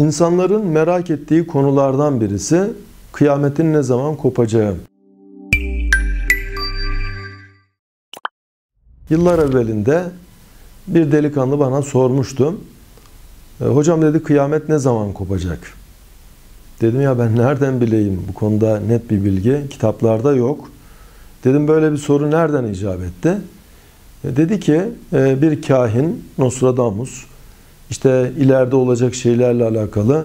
İnsanların merak ettiği konulardan birisi kıyametin ne zaman kopacağı. Yıllar evvelinde bir delikanlı bana sormuştu. "E, Hocam dedi kıyamet ne zaman kopacak? Dedim ya ben nereden bileyim bu konuda net bir bilgi. Kitaplarda yok. Dedim böyle bir soru nereden icap etti? E, Dedi ki e, bir kahin Nostradamus işte ileride olacak şeylerle alakalı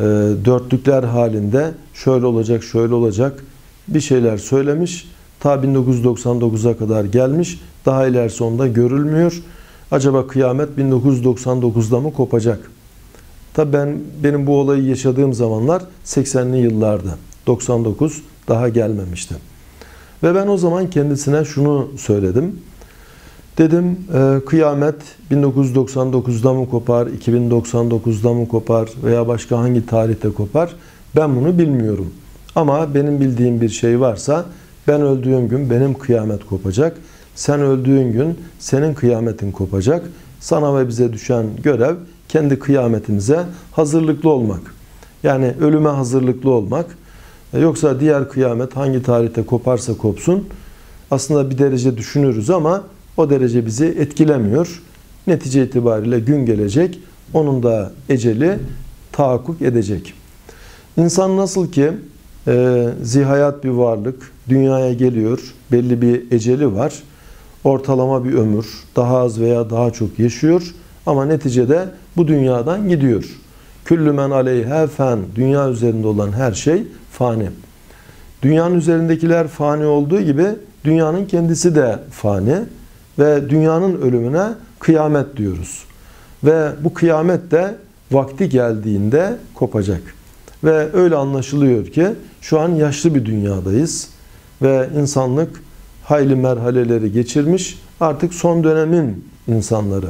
e, dörtlükler halinde şöyle olacak şöyle olacak bir şeyler söylemiş. Ta 1999'a kadar gelmiş. Daha ilerisi onda görülmüyor. Acaba kıyamet 1999'da mı kopacak? Tabii ben benim bu olayı yaşadığım zamanlar 80'li yıllardı. 99 daha gelmemişti. Ve ben o zaman kendisine şunu söyledim. Dedim e, kıyamet 1999'da mı kopar, 2099'da mı kopar veya başka hangi tarihte kopar ben bunu bilmiyorum. Ama benim bildiğim bir şey varsa ben öldüğüm gün benim kıyamet kopacak. Sen öldüğün gün senin kıyametin kopacak. Sana ve bize düşen görev kendi kıyametimize hazırlıklı olmak. Yani ölüme hazırlıklı olmak. E, Yoksa diğer kıyamet hangi tarihte koparsa kopsun aslında bir derece düşünürüz ama o derece bizi etkilemiyor. Netice itibariyle gün gelecek, onun da eceli tahakkuk edecek. İnsan nasıl ki e, zihayat bir varlık, dünyaya geliyor, belli bir eceli var, ortalama bir ömür, daha az veya daha çok yaşıyor ama neticede bu dünyadan gidiyor. Küllü men aleyhe fen, dünya üzerinde olan her şey fani. Dünyanın üzerindekiler fani olduğu gibi dünyanın kendisi de fani ve dünyanın ölümüne kıyamet diyoruz. Ve bu kıyamet de vakti geldiğinde kopacak. Ve öyle anlaşılıyor ki şu an yaşlı bir dünyadayız ve insanlık hayli merhaleleri geçirmiş artık son dönemin insanları.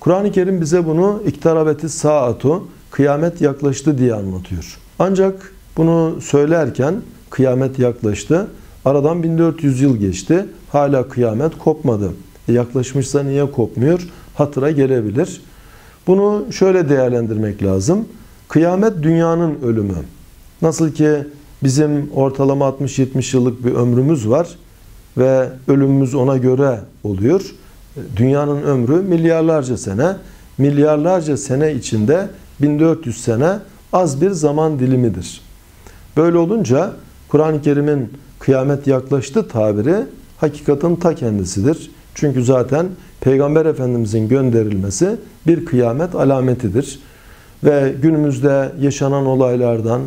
Kur'an-ı Kerim bize bunu iktarabeti saatu kıyamet yaklaştı diye anlatıyor. Ancak bunu söylerken kıyamet yaklaştı. Aradan 1400 yıl geçti. Hala kıyamet kopmadı. Yaklaşmışsa niye kopmuyor? Hatıra gelebilir. Bunu şöyle değerlendirmek lazım. Kıyamet dünyanın ölümü. Nasıl ki bizim ortalama 60-70 yıllık bir ömrümüz var ve ölümümüz ona göre oluyor. Dünyanın ömrü milyarlarca sene. Milyarlarca sene içinde 1400 sene az bir zaman dilimidir. Böyle olunca Kur'an-ı Kerim'in kıyamet yaklaştı tabiri hakikatin ta kendisidir. Çünkü zaten Peygamber Efendimizin gönderilmesi bir kıyamet alametidir. Ve günümüzde yaşanan olaylardan,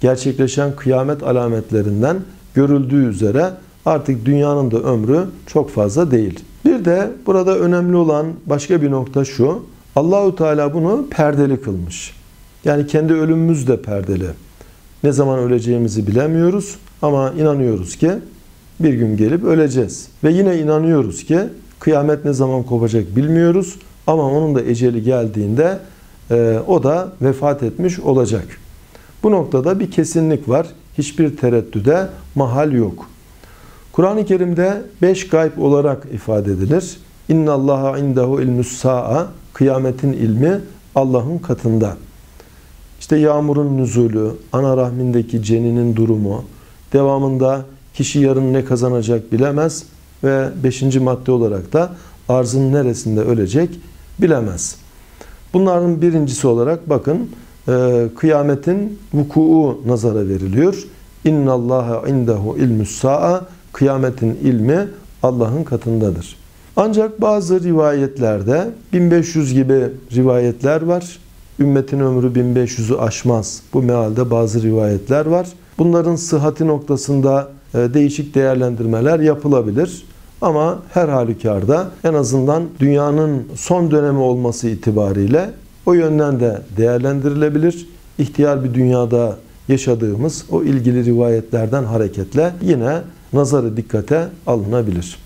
gerçekleşen kıyamet alametlerinden görüldüğü üzere artık dünyanın da ömrü çok fazla değil. Bir de burada önemli olan başka bir nokta şu. Allahu Teala bunu perdeli kılmış. Yani kendi ölümümüz de perdeli. Ne zaman öleceğimizi bilemiyoruz ama inanıyoruz ki bir gün gelip öleceğiz. Ve yine inanıyoruz ki kıyamet ne zaman kopacak bilmiyoruz ama onun da eceli geldiğinde e, o da vefat etmiş olacak. Bu noktada bir kesinlik var. Hiçbir tereddüde mahal yok. Kur'an-ı Kerim'de beş gayb olarak ifade edilir. İnna Allaha indehu ilmus sa'a kıyametin ilmi Allah'ın katında. İşte yağmurun nüzulü, ana rahmindeki ceninin durumu, devamında kişi yarın ne kazanacak bilemez ve beşinci madde olarak da arzın neresinde ölecek bilemez. Bunların birincisi olarak bakın e, kıyametin vukuu nazara veriliyor. İnna Allaha indehu ilmus sa'a kıyametin ilmi Allah'ın katındadır. Ancak bazı rivayetlerde 1500 gibi rivayetler var. Ümmetin ömrü 1500'ü aşmaz. Bu mealde bazı rivayetler var. Bunların sıhhati noktasında değişik değerlendirmeler yapılabilir. Ama her halükarda en azından dünyanın son dönemi olması itibariyle o yönden de değerlendirilebilir. İhtiyar bir dünyada yaşadığımız o ilgili rivayetlerden hareketle yine nazarı dikkate alınabilir.